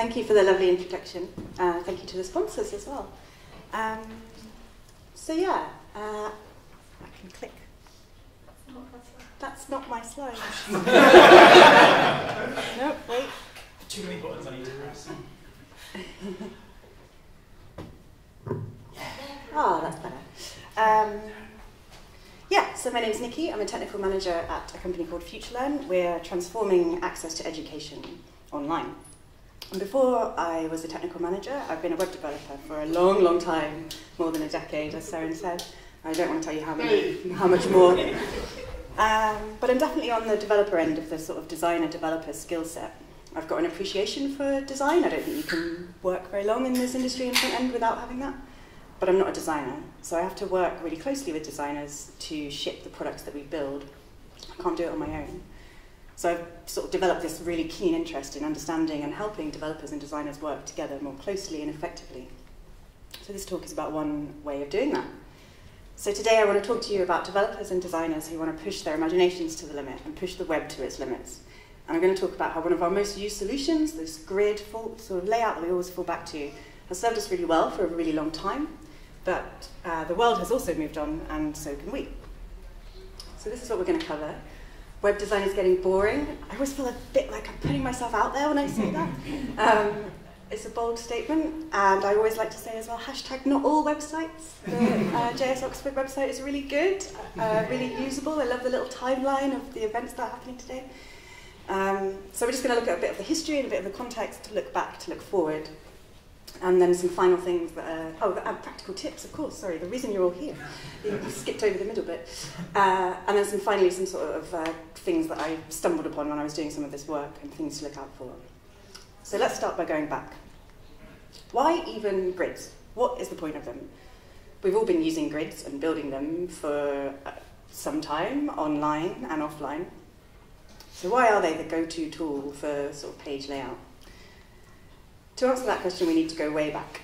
thank you for the lovely introduction. Uh, thank you to the sponsors as well. Um, so yeah, uh, I can click. That's not my slide. no, wait. Too many buttons I need to press. Ah, that's better. Um, yeah, so my name's Nicky. I'm a technical manager at a company called FutureLearn. We're transforming access to education online. And before I was a technical manager, I've been a web developer for a long, long time, more than a decade, as Saren said. I don't want to tell you how, many, how much more. Um, but I'm definitely on the developer end of the sort of designer-developer skill set. I've got an appreciation for design. I don't think you can work very long in this industry in front end without having that. But I'm not a designer, so I have to work really closely with designers to ship the products that we build. I can't do it on my own. So I've sort of developed this really keen interest in understanding and helping developers and designers work together more closely and effectively. So this talk is about one way of doing that. So today I want to talk to you about developers and designers who want to push their imaginations to the limit and push the web to its limits. And I'm going to talk about how one of our most used solutions, this grid sort of layout that we always fall back to, has served us really well for a really long time, but uh, the world has also moved on and so can we. So this is what we're going to cover. Web design is getting boring. I always feel a bit like I'm putting myself out there when I say that. Um, it's a bold statement, and I always like to say as well, hashtag not all websites. The uh, JS Oxford website is really good, uh, really usable. I love the little timeline of the events that are happening today. Um, so we're just going to look at a bit of the history and a bit of the context to look back, to look forward. And then some final things that are, oh, the, uh, practical tips, of course, sorry, the reason you're all here. You skipped over the middle bit. Uh, and then some finally some sort of uh, things that I stumbled upon when I was doing some of this work and things to look out for. So let's start by going back. Why even grids? What is the point of them? We've all been using grids and building them for uh, some time, online and offline. So why are they the go-to tool for sort of page layout? To answer that question, we need to go way back.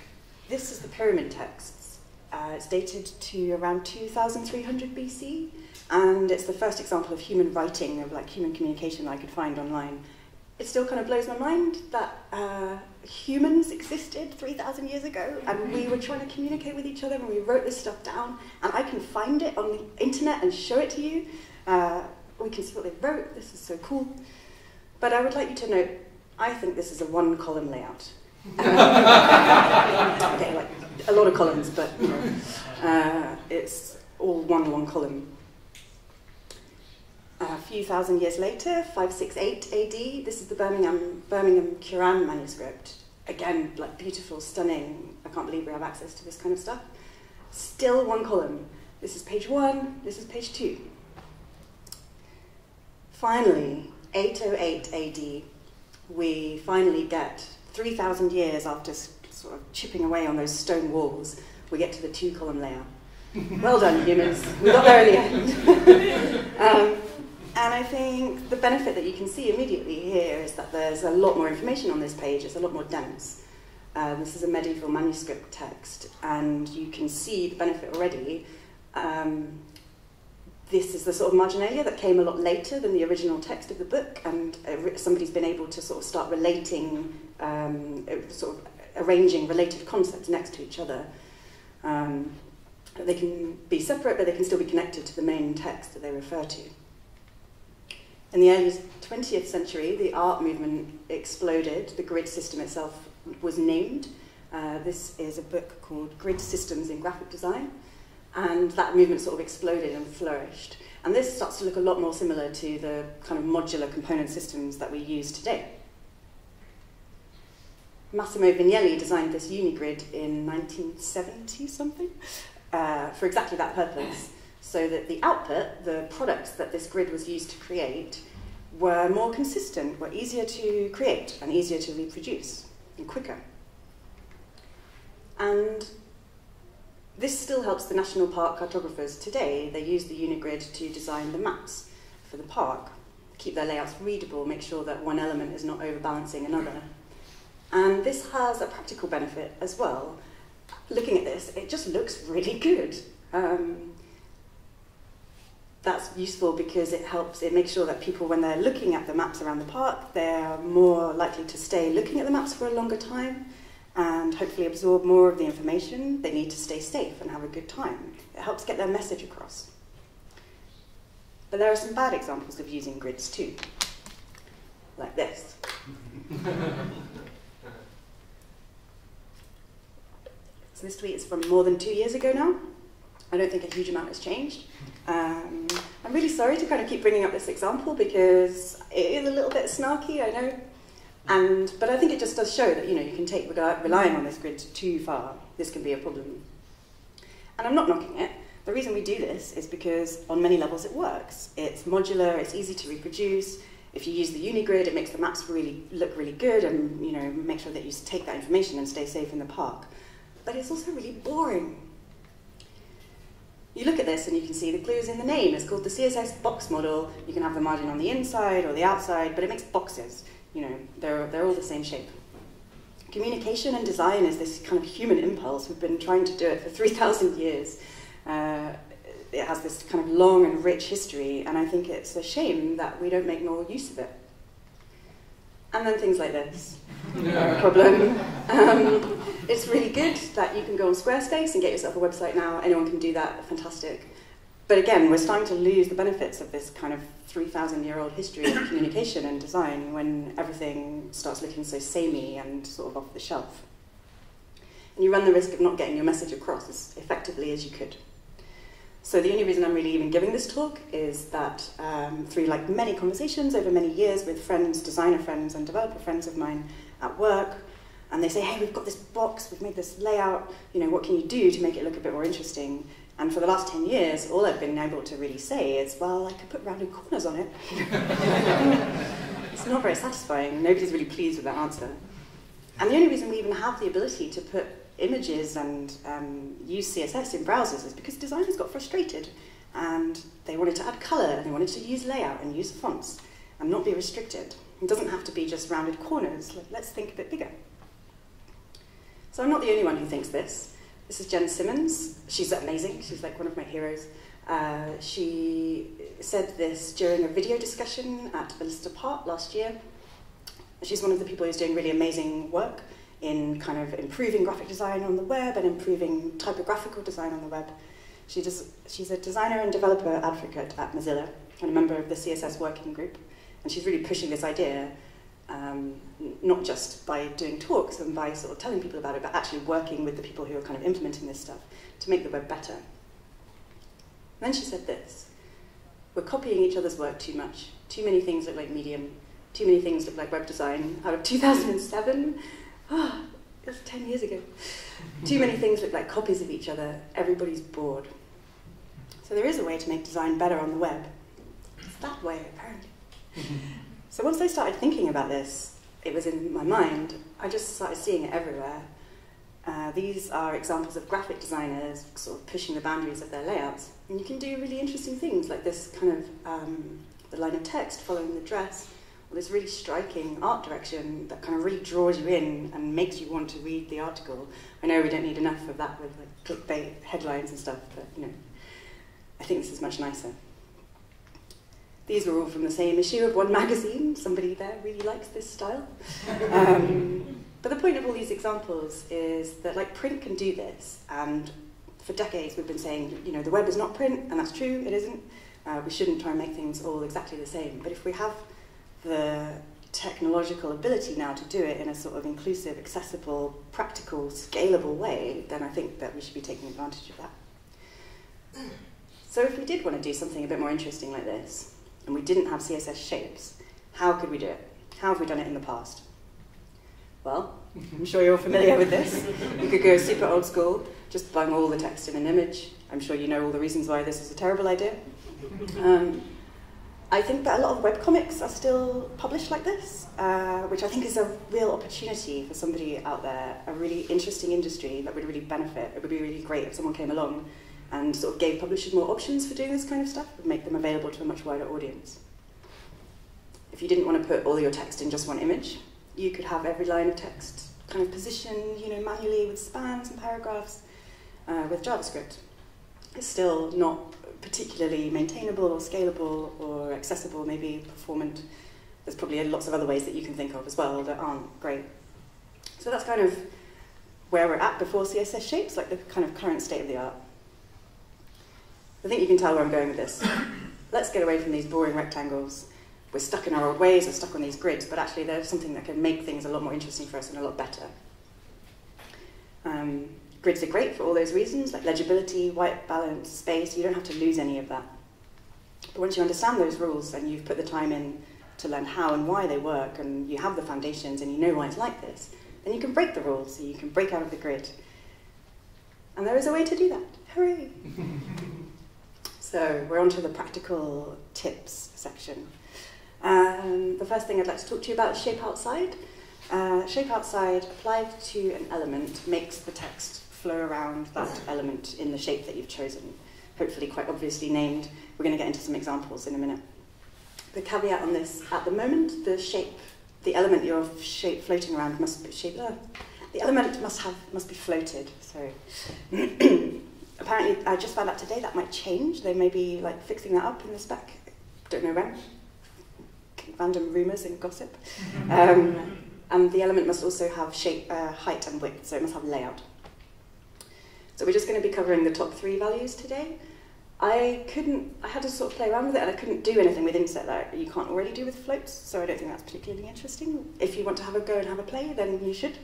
This is the pyramid texts. Uh, it's dated to around 2300 BC, and it's the first example of human writing, of like human communication that I could find online it still kind of blows my mind that uh, humans existed 3,000 years ago and we were trying to communicate with each other and we wrote this stuff down and I can find it on the internet and show it to you. Uh, we can see what they wrote. This is so cool. But I would like you to note, I think this is a one column layout. Okay, like a lot of columns, but uh, it's all one long column a few thousand years later, 568 AD, this is the Birmingham, Birmingham Quran manuscript. Again, like beautiful, stunning. I can't believe we have access to this kind of stuff. Still one column. This is page one, this is page two. Finally, 808 AD, we finally get 3,000 years after sort of chipping away on those stone walls, we get to the two column layout. well done, humans. We got there in the end. um, and I think the benefit that you can see immediately here is that there's a lot more information on this page, it's a lot more dense. Uh, this is a medieval manuscript text, and you can see the benefit already. Um, this is the sort of marginalia that came a lot later than the original text of the book, and uh, somebody's been able to sort of start relating, um, uh, sort of arranging related concepts next to each other. Um, they can be separate, but they can still be connected to the main text that they refer to. In the early 20th century, the art movement exploded. The grid system itself was named. Uh, this is a book called Grid Systems in Graphic Design. And that movement sort of exploded and flourished. And this starts to look a lot more similar to the kind of modular component systems that we use today. Massimo Vignelli designed this Unigrid in 1970 something uh, for exactly that purpose so that the output, the products that this grid was used to create, were more consistent, were easier to create and easier to reproduce and quicker. And this still helps the national park cartographers today. They use the Unigrid to design the maps for the park, keep their layouts readable, make sure that one element is not overbalancing another. And this has a practical benefit as well. Looking at this, it just looks really good. Um, that's useful because it helps, it makes sure that people, when they're looking at the maps around the park, they're more likely to stay looking at the maps for a longer time and hopefully absorb more of the information. They need to stay safe and have a good time. It helps get their message across. But there are some bad examples of using grids too, like this. so this tweet is from more than two years ago now. I don't think a huge amount has changed. Um, I'm really sorry to kind of keep bringing up this example because it is a little bit snarky, I know. And, but I think it just does show that you know you can take relying on this grid too far. This can be a problem. And I'm not knocking it. The reason we do this is because on many levels it works. It's modular, it's easy to reproduce. If you use the unigrid, it makes the maps really look really good and you know make sure that you take that information and stay safe in the park. But it's also really boring. You look at this and you can see the glue is in the name. It's called the CSS box model. You can have the margin on the inside or the outside, but it makes boxes you know, they're, they're all the same shape. Communication and design is this kind of human impulse. We've been trying to do it for 3,000 years. Uh, it has this kind of long and rich history, and I think it's a shame that we don't make more use of it. And then things like this a problem. Um, it's really good that you can go on Squarespace and get yourself a website now. Anyone can do that, fantastic. But again, we're starting to lose the benefits of this kind of 3,000 year old history of communication and design when everything starts looking so samey and sort of off the shelf. And you run the risk of not getting your message across as effectively as you could. So the only reason I'm really even giving this talk is that um, through like many conversations over many years with friends, designer friends and developer friends of mine at work, and they say, hey, we've got this box, we've made this layout, you know, what can you do to make it look a bit more interesting? And for the last 10 years, all I've been able to really say is, well, I could put rounded corners on it. it's not very satisfying. Nobody's really pleased with that answer. And the only reason we even have the ability to put images and um, use CSS in browsers is because designers got frustrated and they wanted to add color and they wanted to use layout and use fonts and not be restricted. It doesn't have to be just rounded corners. Let's think a bit bigger. So I'm not the only one who thinks this. This is Jen Simmons. She's amazing. She's like one of my heroes. Uh, she said this during a video discussion at Ballista Park last year. She's one of the people who's doing really amazing work in kind of improving graphic design on the web and improving typographical design on the web. She does, she's a designer and developer advocate at Mozilla and a member of the CSS working group. And she's really pushing this idea um, not just by doing talks and by sort of telling people about it, but actually working with the people who are kind of implementing this stuff to make the web better. And then she said this, we're copying each other's work too much. Too many things look like Medium, too many things look like web design. Out of 2007, oh, was 10 years ago. too many things look like copies of each other. Everybody's bored. So there is a way to make design better on the web. It's that way, apparently. So once I started thinking about this, it was in my mind, I just started seeing it everywhere. Uh, these are examples of graphic designers sort of pushing the boundaries of their layouts. And you can do really interesting things like this kind of um, the line of text following the dress, or this really striking art direction that kind of really draws you in and makes you want to read the article. I know we don't need enough of that with like clickbait headlines and stuff, but you know, I think this is much nicer. These were all from the same issue of one magazine. Somebody there really likes this style. Um, but the point of all these examples is that like print can do this, and for decades we've been saying, you know, the web is not print, and that's true, it isn't. Uh, we shouldn't try and make things all exactly the same. But if we have the technological ability now to do it in a sort of inclusive, accessible, practical, scalable way, then I think that we should be taking advantage of that. So if we did want to do something a bit more interesting like this, and we didn't have CSS shapes, how could we do it? How have we done it in the past? Well, I'm sure you're all familiar with this. You could go super old school, just bung all the text in an image. I'm sure you know all the reasons why this is a terrible idea. Um, I think that a lot of webcomics are still published like this, uh, which I think is a real opportunity for somebody out there, a really interesting industry that would really benefit. It would be really great if someone came along and sort of gave publishers more options for doing this kind of stuff and make them available to a much wider audience. If you didn't want to put all your text in just one image, you could have every line of text kind of positioned, you know, manually with spans and paragraphs uh, with JavaScript. It's still not particularly maintainable or scalable or accessible, maybe performant. There's probably lots of other ways that you can think of as well that aren't great. So that's kind of where we're at before CSS shapes, like the kind of current state of the art. I think you can tell where I'm going with this. Let's get away from these boring rectangles. We're stuck in our old ways, we're stuck on these grids, but actually there's something that can make things a lot more interesting for us and a lot better. Um, grids are great for all those reasons, like legibility, white balance, space. You don't have to lose any of that. But once you understand those rules and you've put the time in to learn how and why they work, and you have the foundations and you know why it's like this, then you can break the rules. So you can break out of the grid. And there is a way to do that. Hooray! so we're on to the practical tips section. Um, the first thing I'd like to talk to you about is shape outside. Uh, shape outside applied to an element makes the text flow around that element in the shape that you've chosen, hopefully quite obviously named. We're going to get into some examples in a minute. The caveat on this, at the moment, the shape, the element your shape floating around must be shape, uh, the element must have must be floated. Sorry. Apparently, I just found out today that might change. They may be like fixing that up in the spec. Don't know when. Random rumours and gossip. Um, and the element must also have shape, uh, height and width, so it must have layout. So we're just going to be covering the top three values today. I couldn't, I had to sort of play around with it and I couldn't do anything with inset that you can't already do with floats, so I don't think that's particularly interesting. If you want to have a go and have a play, then you should.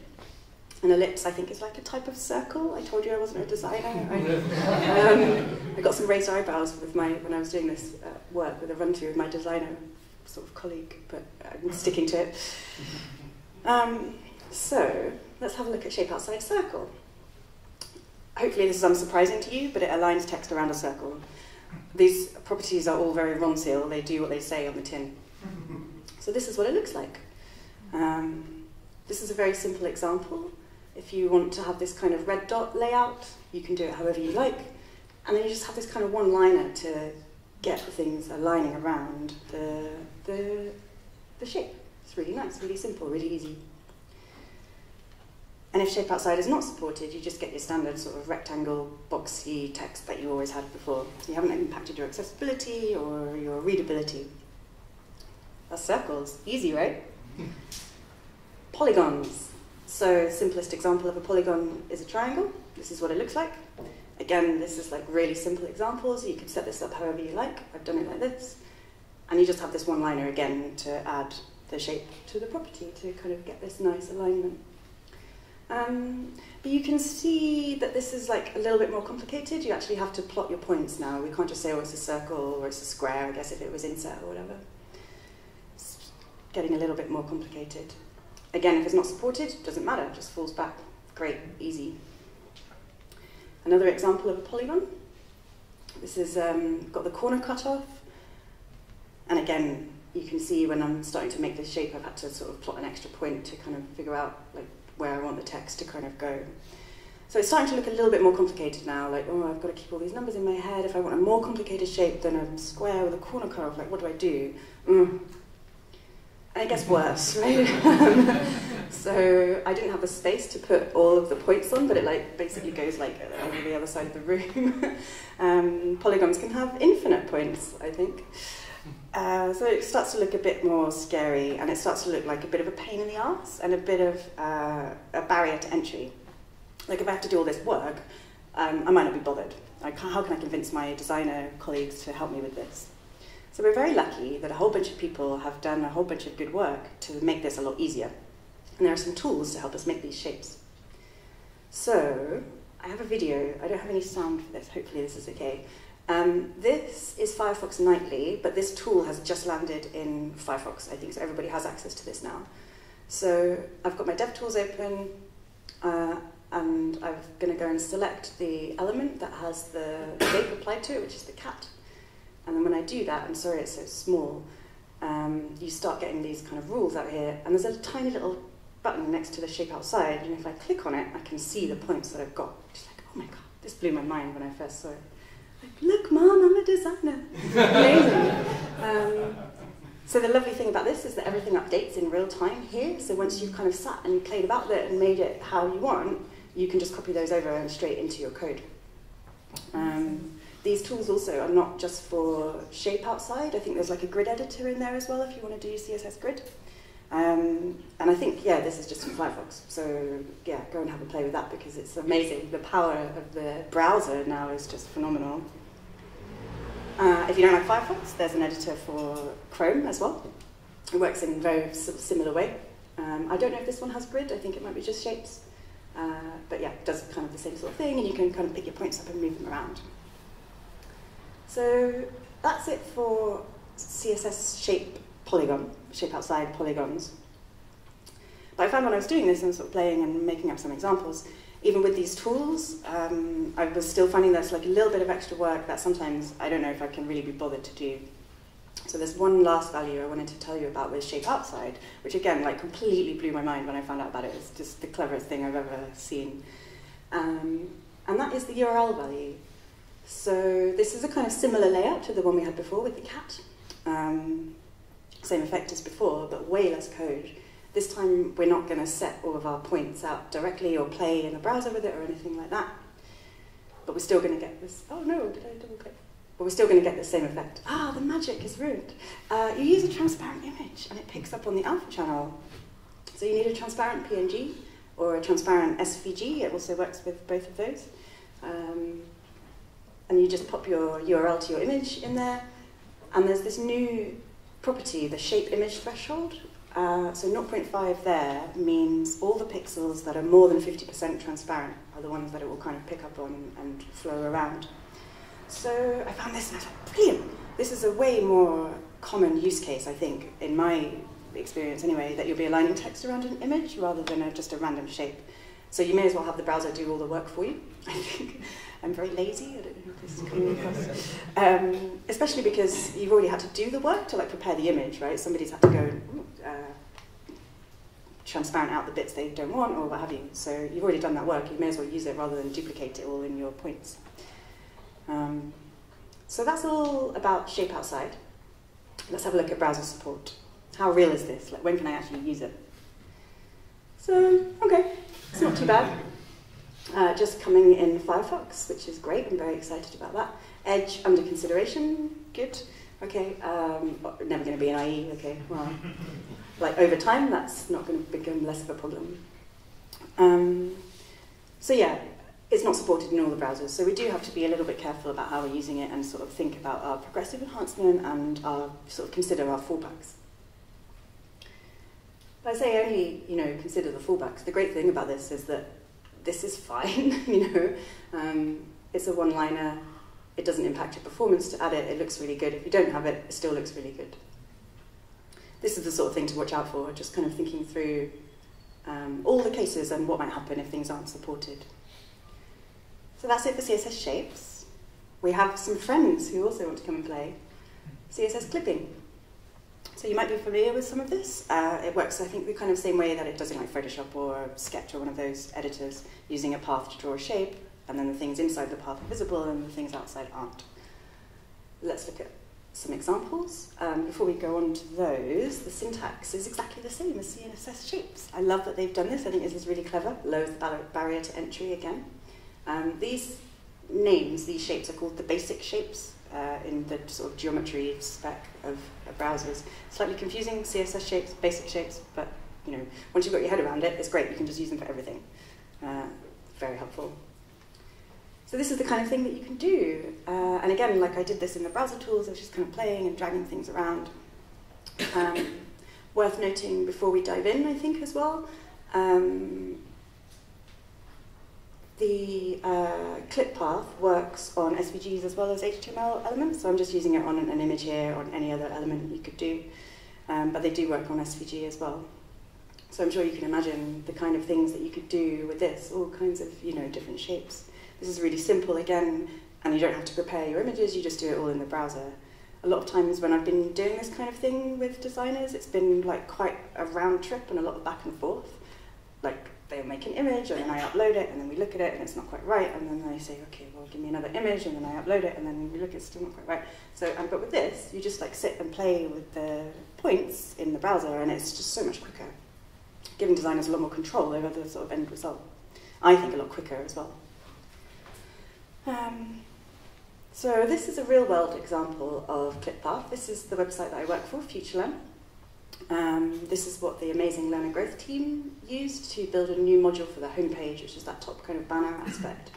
An ellipse, I think, is like a type of circle. I told you I wasn't a designer. I, um, I got some raised eyebrows with my, when I was doing this uh, work with a run-through with my designer sort of colleague, but I'm sticking to it. Um, so, let's have a look at shape outside circle. Hopefully this is unsurprising to you, but it aligns text around a circle. These properties are all very Ronseal. They do what they say on the tin. So this is what it looks like. Um, this is a very simple example. If you want to have this kind of red dot layout, you can do it however you like. And then you just have this kind of one-liner to get the things aligning around the, the, the shape. It's really nice, really simple, really easy. And if shape outside is not supported, you just get your standard sort of rectangle, boxy text that you always had before. You haven't impacted your accessibility or your readability. That's circles. Easy, right? Polygons. So simplest example of a polygon is a triangle. This is what it looks like. Again, this is like really simple examples. You could set this up however you like. I've done it like this. And you just have this one liner again to add the shape to the property to kind of get this nice alignment. Um, but you can see that this is like a little bit more complicated. You actually have to plot your points now. We can't just say, oh, it's a circle or it's a square, I guess, if it was inset or whatever. It's getting a little bit more complicated. Again, if it's not supported, doesn't matter, just falls back. Great, easy. Another example of a polygon. This is um, got the corner cut off. And again, you can see when I'm starting to make this shape, I've had to sort of plot an extra point to kind of figure out like where I want the text to kind of go. So it's starting to look a little bit more complicated now, like, oh, I've got to keep all these numbers in my head. If I want a more complicated shape than a square with a corner cut off, like, what do I do? Mm. And guess worse, right? so I didn't have the space to put all of the points on, but it like basically goes like over the other side of the room. um, polygons can have infinite points, I think. Uh, so it starts to look a bit more scary and it starts to look like a bit of a pain in the ass and a bit of uh, a barrier to entry. Like if I have to do all this work, um, I might not be bothered. Like how can I convince my designer colleagues to help me with this? So we're very lucky that a whole bunch of people have done a whole bunch of good work to make this a lot easier. And there are some tools to help us make these shapes. So I have a video. I don't have any sound for this. Hopefully this is okay. Um, this is Firefox Nightly, but this tool has just landed in Firefox, I think, so everybody has access to this now. So I've got my DevTools open, uh, and I'm going to go and select the element that has the shape applied to it, which is the cat. And then when I do that, I'm sorry it's so small, um, you start getting these kind of rules out here, and there's a tiny little button next to the shape outside, and if I click on it, I can see the points that I've got. It's like, oh my god, this blew my mind when I first saw it Like, look, mom, I'm a designer. Amazing. Um, so the lovely thing about this is that everything updates in real time here. So once you've kind of sat and played about with it and made it how you want, you can just copy those over and straight into your code. Um, these tools also are not just for shape outside. I think there's like a grid editor in there as well if you want to do CSS grid. Um, and I think, yeah, this is just from Firefox. So, yeah, go and have a play with that because it's amazing. The power of the browser now is just phenomenal. Uh, if you don't like Firefox, there's an editor for Chrome as well. It works in a very similar way. Um, I don't know if this one has grid. I think it might be just shapes. Uh, but yeah, it does kind of the same sort of thing, and you can kind of pick your points up and move them around. So that's it for CSS shape polygon, shape outside polygons. But I found when I was doing this and sort of playing and making up some examples, even with these tools, um, I was still finding there's like a little bit of extra work that sometimes I don't know if I can really be bothered to do. So there's one last value I wanted to tell you about with Shape Outside, which again, like completely blew my mind when I found out about it. It's just the cleverest thing I've ever seen. Um, and that is the URL value. So this is a kind of similar layout to the one we had before with the cat. Um, same effect as before, but way less code. This time we're not going to set all of our points out directly or play in a browser with it or anything like that. But we're still going to get this, oh no, did I double click? But we're still going to get the same effect. Ah, the magic is ruined. Uh, you use a transparent image and it picks up on the alpha channel. So you need a transparent PNG or a transparent SVG. It also works with both of those. Um, and you just pop your URL to your image in there. And there's this new property, the shape image threshold. Uh, so 0.5 there means all the pixels that are more than 50% transparent are the ones that it will kind of pick up on and flow around. So I found this and I like, brilliant. This is a way more common use case, I think, in my experience anyway, that you'll be aligning text around an image rather than a, just a random shape. So you may as well have the browser do all the work for you. I think I'm very lazy. I don't know if this is coming across. Um, especially because you've already had to do the work to like prepare the image, right? Somebody's had to go and uh, transparent out the bits they don't want or what have you. So you've already done that work. You may as well use it rather than duplicate it all in your points. Um, so that's all about shape outside. Let's have a look at browser support. How real is this? Like, when can I actually use it? So, okay, it's not too bad. Uh, just coming in Firefox, which is great. I'm very excited about that. Edge under consideration, good. Okay, um, never going to be an IE. Okay, well, like over time, that's not going to become less of a problem. Um, so yeah, it's not supported in all the browsers, so we do have to be a little bit careful about how we're using it and sort of think about our progressive enhancement and our, sort of consider our fallbacks. But I say only, you know, consider the fallbacks. The great thing about this is that this is fine, you know. Um, it's a one-liner. It doesn't impact your performance to add it. It looks really good. If you don't have it, it still looks really good. This is the sort of thing to watch out for, just kind of thinking through um, all the cases and what might happen if things aren't supported. So that's it for CSS shapes. We have some friends who also want to come and play. CSS clipping. So you might be familiar with some of this. Uh, it works, I think, the kind of same way that it does in like Photoshop or Sketch or one of those editors, using a path to draw a shape, and then the things inside the path are visible and the things outside aren't. Let's look at some examples. Um, before we go on to those, the syntax is exactly the same as CSS shapes. I love that they've done this. I think this is really clever. Lowers the barrier to entry again. Um, these names, these shapes, are called the basic shapes uh, in the sort of geometry spec of, browsers. Slightly confusing, CSS shapes, basic shapes, but you know, once you've got your head around it, it's great. You can just use them for everything. Uh, very helpful. So this is the kind of thing that you can do. Uh, and again, like I did this in the browser tools, I was just kind of playing and dragging things around. Um, worth noting before we dive in, I think, as well, um, the uh, clip path works on SVGs as well as HTML elements, so I'm just using it on an, image here, on any other element you could do, um, but they do work on SVG as well. So I'm sure you can imagine the kind of things that you could do with this, all kinds of you know different shapes. This is really simple again, and you don't have to prepare your images, you just do it all in the browser. A lot of times when I've been doing this kind of thing with designers, it's been like quite a round trip and a lot of back and forth. Make an image and then I upload it and then we look at it and it's not quite right and then they say, okay, well give me another image and then I upload it and then we look, at it, it's still not quite right. So, um, but with this, you just like sit and play with the points in the browser and it's just so much quicker, giving designers a lot more control over the sort of end result. I think a lot quicker as well. Um, So this is a real-world example of ClipPath. This is the website that I work for, FutureLearn. Um, this is what the amazing learner growth team used to build a new module for the homepage, which is that top kind of banner aspect.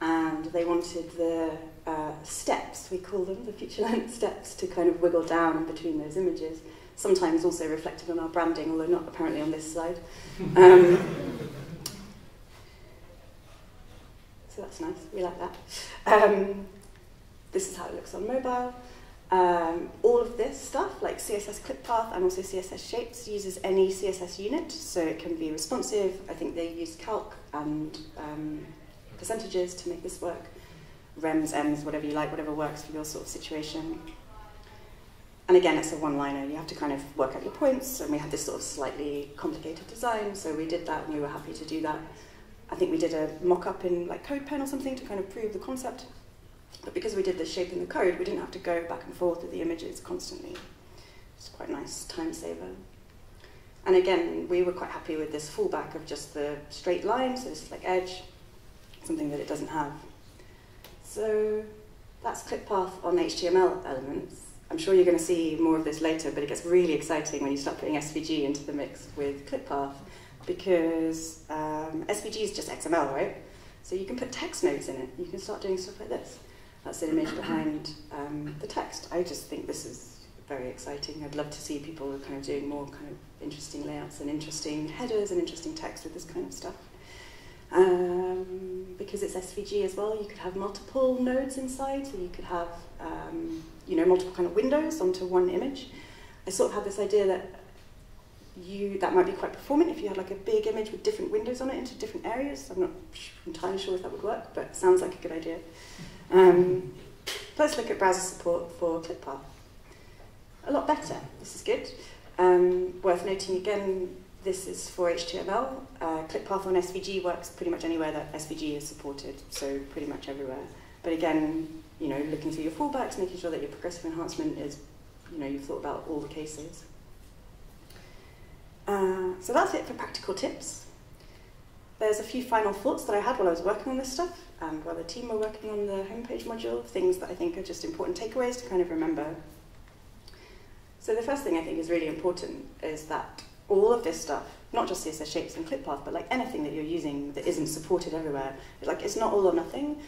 And they wanted the uh, steps, we call them, the future FutureLearn steps, to kind of wiggle down between those images. Sometimes also reflected on our branding, although not apparently on this slide. Um, so that's nice, we like that. Um, this is how it looks on mobile. Um, all of this stuff, like CSS clip path and also CSS Shapes, uses any CSS unit, so it can be responsive. I think they use calc and um, percentages to make this work. Rems, Ems, whatever you like, whatever works for your sort of situation. And again, it's a one-liner. You have to kind of work out your points, and we had this sort of slightly complicated design, so we did that, and we were happy to do that. I think we did a mock-up in like CodePen or something to kind of prove the concept. But because we did the shape in the code, we didn't have to go back and forth with the images constantly. It's quite a nice time saver. And again, we were quite happy with this fallback of just the straight line, so this is like edge, something that it doesn't have. So that's ClipPath on HTML elements. I'm sure you're going to see more of this later, but it gets really exciting when you start putting SVG into the mix with ClipPath because um, SVG is just XML, right? So you can put text nodes in it. You can start doing stuff like this. That's an image behind um, the text. I just think this is very exciting. I'd love to see people kind of doing more kind of interesting layouts and interesting headers and interesting text with this kind of stuff. Um, because it's SVG as well, you could have multiple nodes inside, so you could have um, you know multiple kind of windows onto one image. I sort of had this idea that you that might be quite performant if you had like a big image with different windows on it into different areas. I'm not entirely sure if that would work, but sounds like a good idea. Um, let's look at browser support for ClipPath. A lot better. This is good. Um, worth noting again, this is for HTML. Uh, ClipPath on SVG works pretty much anywhere that SVG is supported, so pretty much everywhere. But again, you know, looking through your fallbacks, making sure that your progressive enhancement is, you know, you've thought about all the cases. Uh, so that's it for practical tips. There's a few final thoughts that I had while I was working on this stuff and while the team were working on the homepage module, things that I think are just important takeaways to kind of remember. So the first thing I think is really important is that all of this stuff, not just CSS shapes and clip ClipPath, but like anything that you're using that isn't supported everywhere, like it's not all or nothing.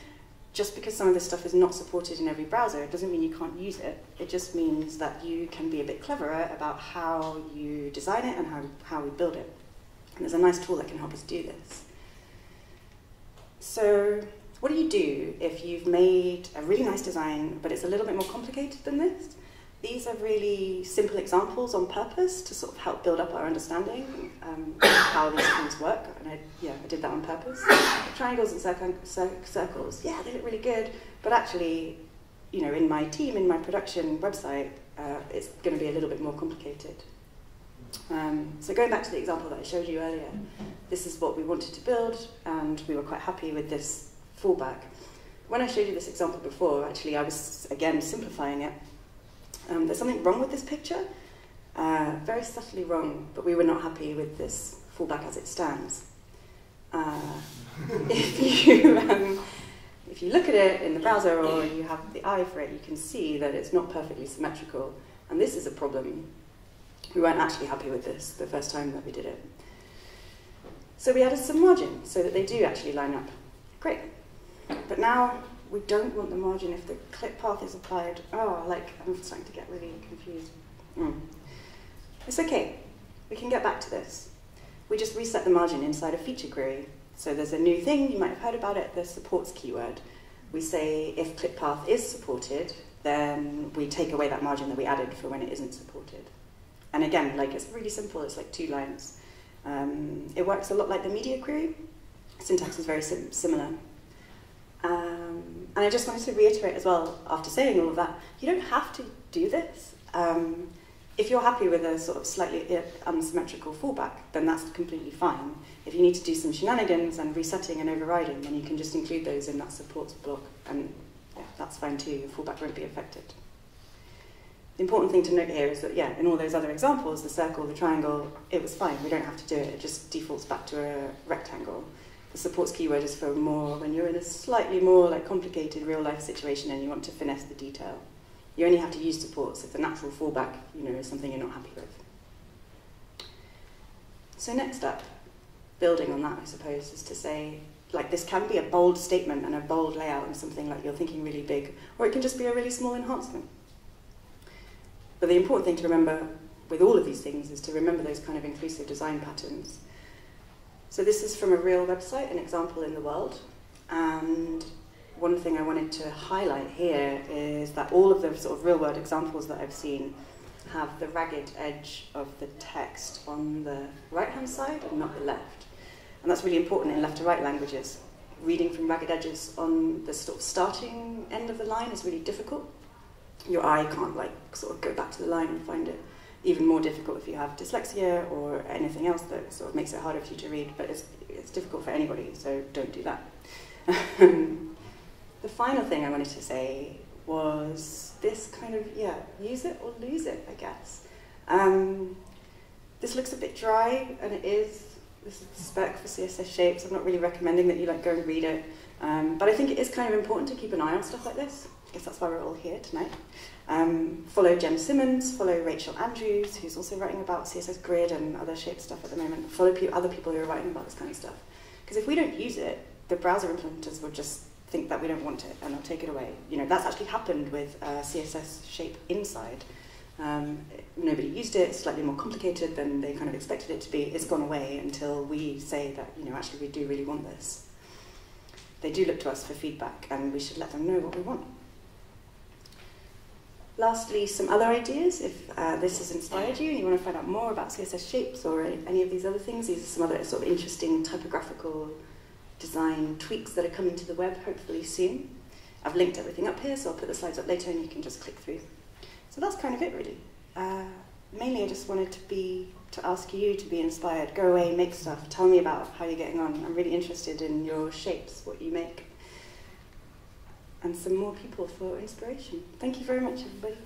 Just because some of this stuff is not supported in every browser, it doesn't mean you can't use it. It just means that you can be a bit cleverer about how you design it and how, how we build it. And there's a nice tool that can help us do this. So what do you do if you've made a really nice design, but it's a little bit more complicated than this? These are really simple examples on purpose to sort of help build up our understanding um, of how these things work. And I, yeah, I did that on purpose. Triangles and circles, yeah, they look really good. But actually, you know, in my team, in my production website, uh, it's going to be a little bit more complicated. Um, so going back to the example that I showed you earlier, this is what we wanted to build, and we were quite happy with this fallback. When I showed you this example before, actually, I was, again, simplifying it um, there's something wrong with this picture, uh, very subtly wrong, but we were not happy with this fallback as it stands. Uh, if, you, um, if you look at it in the browser or you have the eye for it, you can see that it's not perfectly symmetrical, and this is a problem. We weren't actually happy with this the first time that we did it. So we added some margin so that they do actually line up. Great. But now we don't want the margin if the clip path is applied. Oh, like, I'm starting to get really confused. Mm. It's okay. We can get back to this. We just reset the margin inside a feature query. So there's a new thing, you might have heard about it, the supports keyword. We say if clip path is supported, then we take away that margin that we added for when it isn't supported. And again, like it's really simple, it's like two lines. Um, it works a lot like the media query. Syntax is very sim similar. Um, and I just wanted to reiterate as well, after saying all of that, you don't have to do this. Um, if you're happy with a sort of slightly unsymmetrical fallback, then that's completely fine. If you need to do some shenanigans and resetting and overriding, then you can just include those in that supports block, and yeah, that's fine too. Your fallback won't be affected. The important thing to note here is that, yeah, in all those other examples, the circle, the triangle, it was fine. We don't have to do it. It just defaults back to a rectangle. The supports keyword is for more when you're in a slightly more like complicated real life situation and you want to finesse the detail. You only have to use supports if the natural fallback, you know, is something you're not happy with. So next up, building on that, I suppose, is to say, like this can be a bold statement and a bold layout and something like you're thinking really big, or it can just be a really small enhancement. But the important thing to remember with all of these things is to remember those kind of inclusive design patterns. So this is from a real website, an example in the world, and one thing I wanted to highlight here is that all of the sort of real world examples that I've seen have the ragged edge of the text on the right hand side and not the left. And that's really important in left to right languages. Reading from ragged edges on the sort of starting end of the line is really difficult. Your eye can't like sort of go back to the line and find it. Even more difficult if you have dyslexia or anything else that sort of makes it harder for you to read, but it's, it's difficult for anybody, so don't do that. the final thing I wanted to say was this kind of, yeah, use it or lose it, I guess. Um, this looks a bit dry, and it is. This is the spec for CSS shapes. I'm not really recommending that you like go and read it, um, but I think it is kind of important to keep an eye on stuff like this. I guess that's why we're all here tonight. Um, follow Jen Simmons, follow Rachel Andrews, who's also writing about CSS Grid and other shape stuff at the moment. Follow pe other people who are writing about this kind of stuff. Because if we don't use it, the browser implementers will just think that we don't want it and they'll take it away. You know, that's actually happened with uh, CSS shape inside. Um, nobody used it, it's slightly more complicated than they kind of expected it to be. It's gone away until we say that, you know, actually we do really want this. They do look to us for feedback and we should let them know what we want. Lastly, some other ideas. If uh, this has inspired you and you want to find out more about CSS shapes or any of these other things, these are some other sort of interesting typographical design tweaks that are coming to the web hopefully soon. I've linked everything up here, so I'll put the slides up later and you can just click through. So that's kind of it really. Uh, mainly I just wanted to be to ask you to be inspired. Go away, make stuff, tell me about how you're getting on. I'm really interested in your shapes, what you make. And some more people for inspiration. Thank you very much everybody.